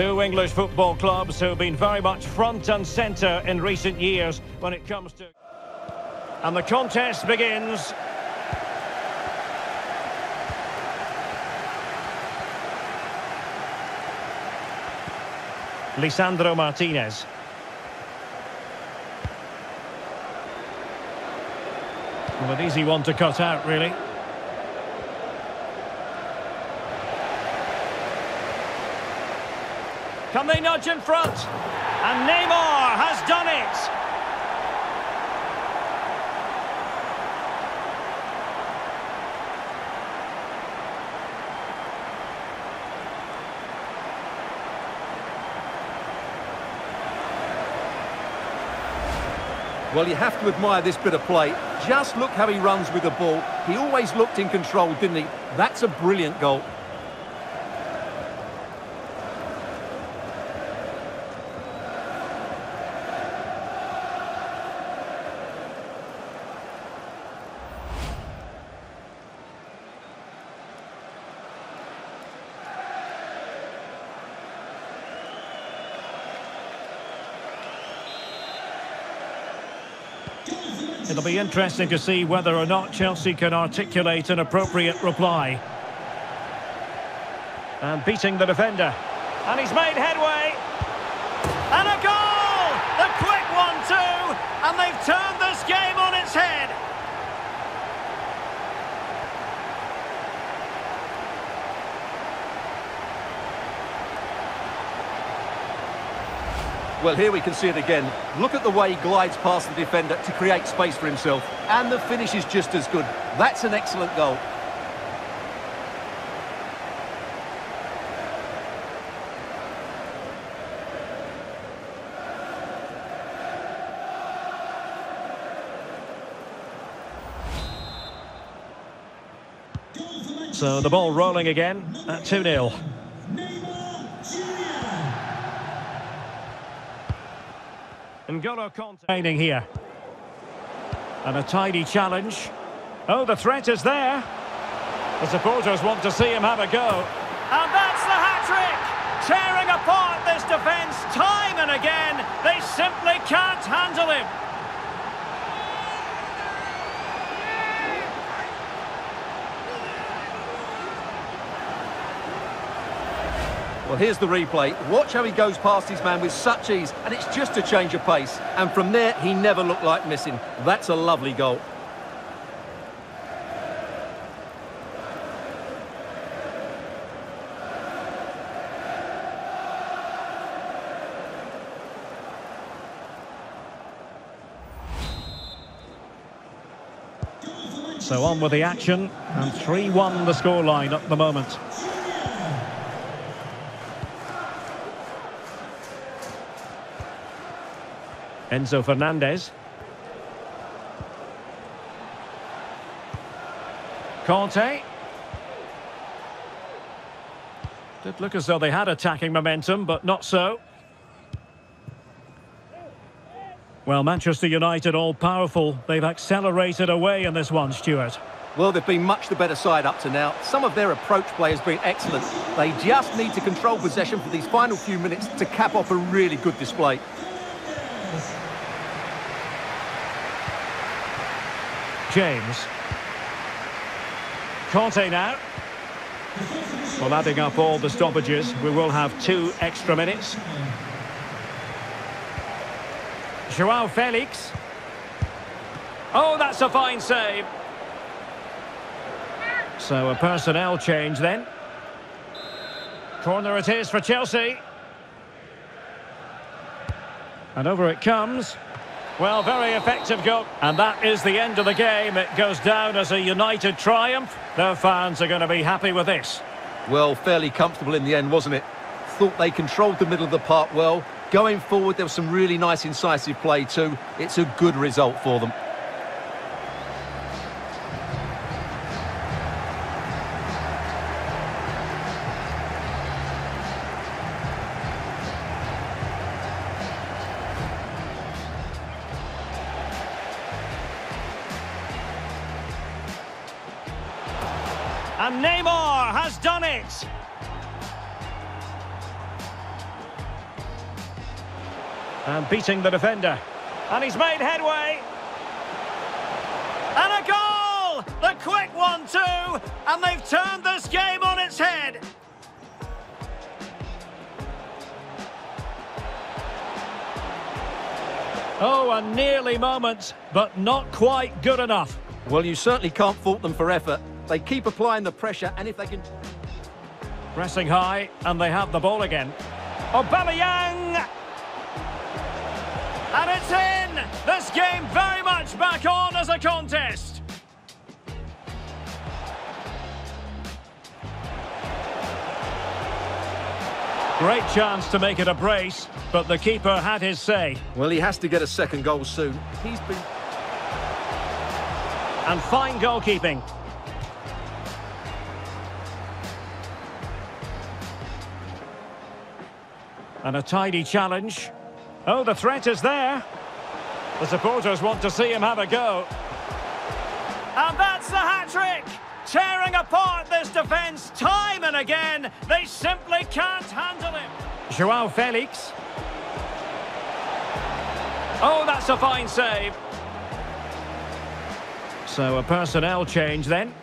English football clubs who have been very much front and centre in recent years when it comes to... And the contest begins. Lisandro Martinez. Well, an easy one to cut out, really. Can they nudge in front? And Neymar has done it! Well, you have to admire this bit of play. Just look how he runs with the ball. He always looked in control, didn't he? That's a brilliant goal. It'll be interesting to see whether or not Chelsea can articulate an appropriate reply. And beating the defender. And he's made headway. And a goal! The quick one too! And they've turned this game on its head. Well, here we can see it again. Look at the way he glides past the defender to create space for himself. And the finish is just as good. That's an excellent goal. So the ball rolling again at 2-0. N'Golo Kanté here. And a tidy challenge. Oh, the threat is there. The supporters want to see him have a go. And that's the hat-trick! Tearing apart this defence time and again. They simply can't handle him. Well, here's the replay. Watch how he goes past his man with such ease, and it's just a change of pace. And from there, he never looked like missing. That's a lovely goal. So on with the action, and 3-1 the scoreline at the moment. Enzo Fernandez. Kanté. Did look as though they had attacking momentum, but not so. Well, Manchester United all-powerful. They've accelerated away in this one, Stewart. Well, they've been much the better side up to now. Some of their approach play has been excellent. They just need to control possession for these final few minutes to cap off a really good display. James. Kanté now. Well, adding up all the stoppages, we will have two extra minutes. Joao Felix. Oh, that's a fine save. So a personnel change then. Corner it is for Chelsea. And over it comes. Well, very effective goal. And that is the end of the game. It goes down as a United triumph. Their fans are going to be happy with this. Well, fairly comfortable in the end, wasn't it? Thought they controlled the middle of the park well. Going forward, there was some really nice incisive play too. It's a good result for them. And Neymar has done it. And beating the defender. And he's made headway. And a goal! The quick one too! And they've turned this game on its head. Oh, a nearly moment, but not quite good enough. Well, you certainly can't fault them for effort. They keep applying the pressure, and if they can... Pressing high, and they have the ball again. Aubameyang! And it's in! This game very much back on as a contest. Great chance to make it a brace, but the keeper had his say. Well, he has to get a second goal soon. He's been... And fine goalkeeping. And a tidy challenge. Oh, the threat is there. The supporters want to see him have a go. And that's the hat-trick! Tearing apart this defence time and again. They simply can't handle him. Joao Felix. Oh, that's a fine save. So a personnel change then.